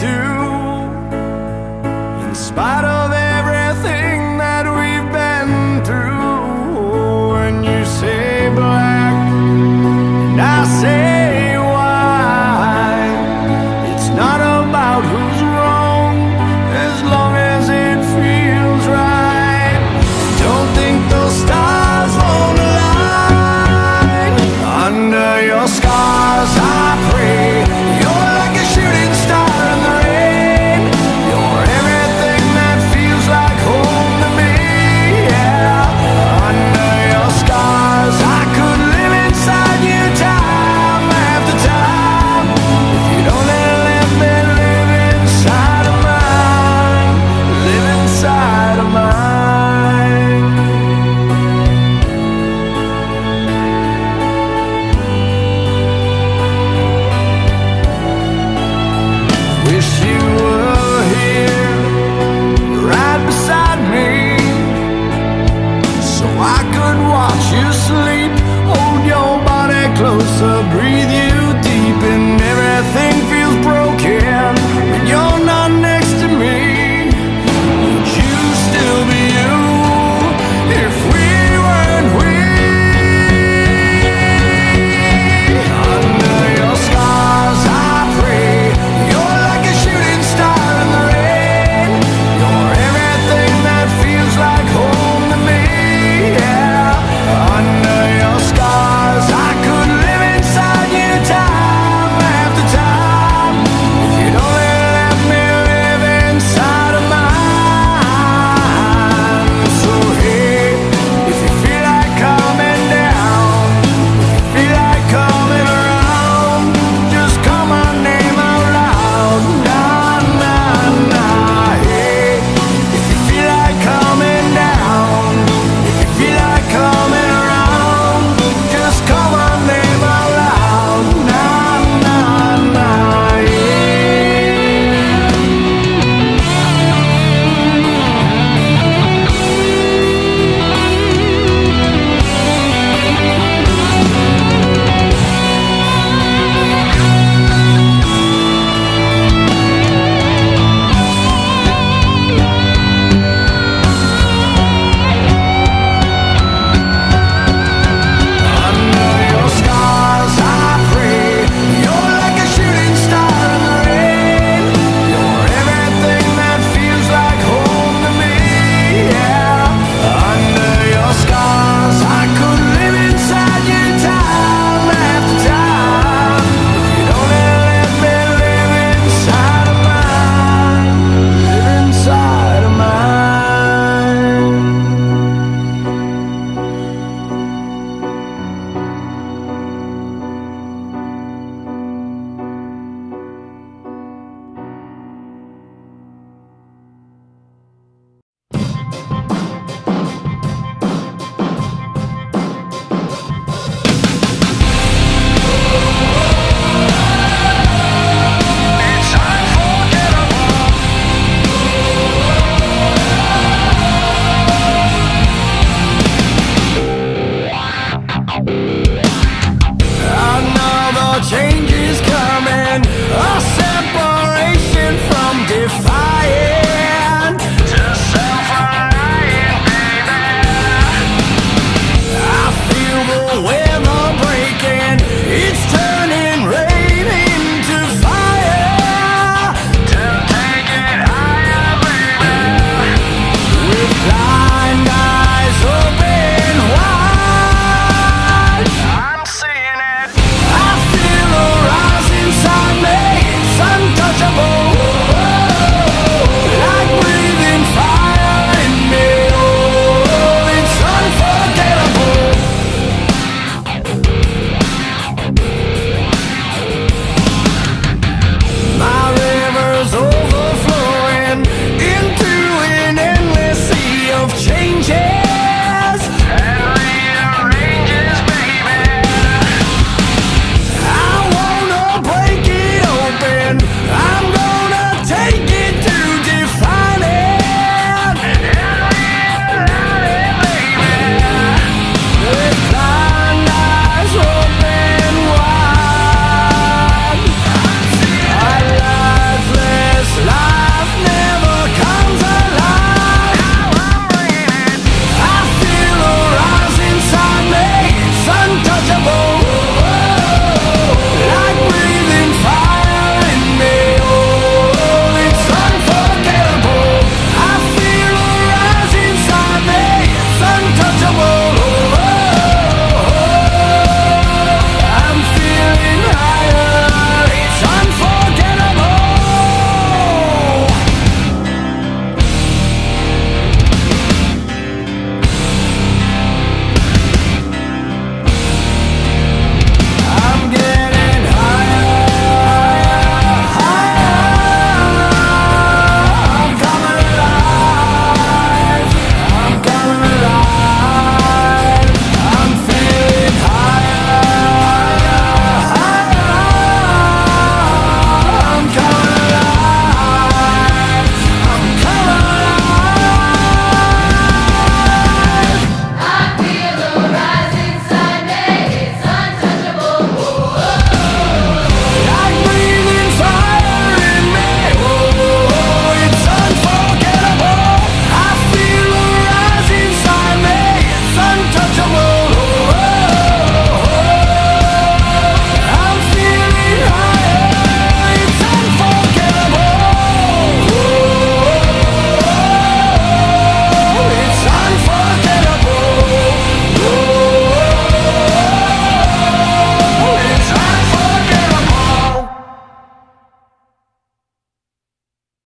do. In spite of watch you sleep. Hold your body closer, breathe you.